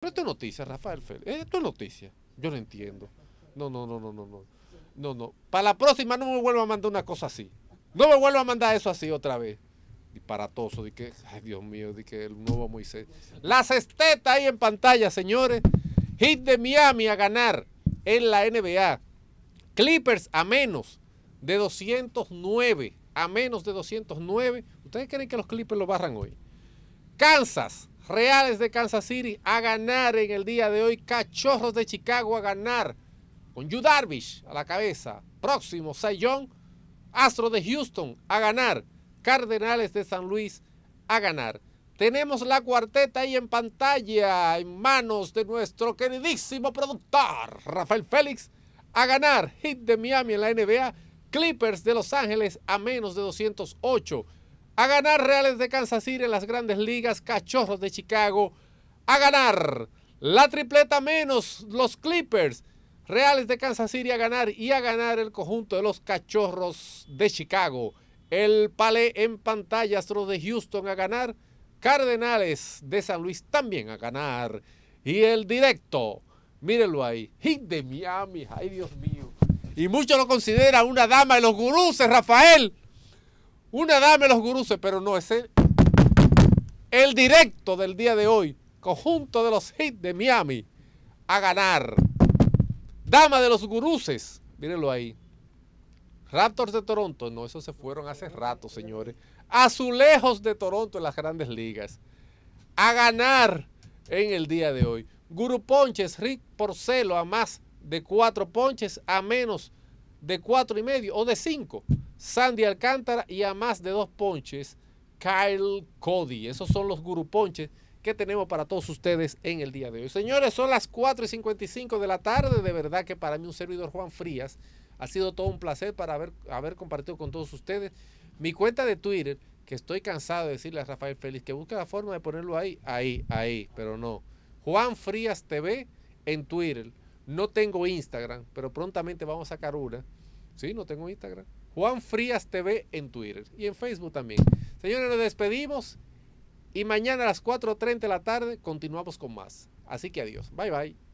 Pero esto es noticia, Rafael Félix. Esto es noticia. Yo no entiendo. No, no, no, no, no, no. No, no. Para la próxima no me vuelva a mandar una cosa así. No me vuelva a mandar eso así otra vez. Disparatoso, de que, ay Dios mío, de que el nuevo Moisés. La cesteta ahí en pantalla, señores. Hit de Miami a ganar en la NBA. Clippers a menos de 209. A menos de 209. ¿Ustedes creen que los Clippers lo barran hoy? Kansas, Reales de Kansas City a ganar en el día de hoy. Cachorros de Chicago a ganar. Con Yu Darvish a la cabeza. Próximo, Young. Astro de Houston a ganar. Cardenales de San Luis a ganar. Tenemos la cuarteta ahí en pantalla, en manos de nuestro queridísimo productor, Rafael Félix, a ganar. Hit de Miami en la NBA, Clippers de Los Ángeles a menos de 208. A ganar Reales de Kansas City en las grandes ligas, Cachorros de Chicago. A ganar la tripleta menos los Clippers. Reales de Kansas City a ganar y a ganar el conjunto de los Cachorros de Chicago. El Palais en pantalla, Astros de Houston a ganar. Cardenales de San Luis también a ganar. Y el directo, mírenlo ahí, hit de Miami, ay Dios mío. Y muchos lo consideran una dama de los guruses, Rafael. Una dama de los guruses, pero no, es el, el directo del día de hoy. Conjunto de los hits de Miami a ganar. Dama de los guruses, mírenlo ahí. Raptors de Toronto, no, esos se fueron hace rato, señores. Azulejos de Toronto en las grandes ligas. A ganar en el día de hoy. Guru Ponches, Rick Porcelo a más de cuatro ponches, a menos de cuatro y medio o de cinco. Sandy Alcántara y a más de dos ponches, Kyle Cody. Esos son los Guru Ponches que tenemos para todos ustedes en el día de hoy. Señores, son las 4 y 55 de la tarde. De verdad que para mí un servidor Juan Frías ha sido todo un placer para haber, haber compartido con todos ustedes. Mi cuenta de Twitter, que estoy cansado de decirle a Rafael Félix que busque la forma de ponerlo ahí, ahí, ahí, pero no. Juan Frías TV en Twitter. No tengo Instagram, pero prontamente vamos a sacar una. Sí, no tengo Instagram. Juan Frías TV en Twitter y en Facebook también. Señores, nos despedimos y mañana a las 4.30 de la tarde continuamos con más. Así que adiós. Bye bye.